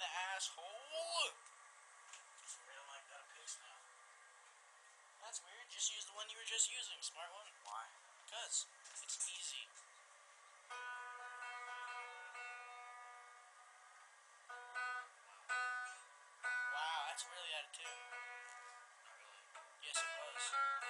the asshole. Real, Mike got a picks now. That's weird. Just use the one you were just using, smart one. Why? Because it's easy. Wow, that's really out of tune. Not really. Yes, it was.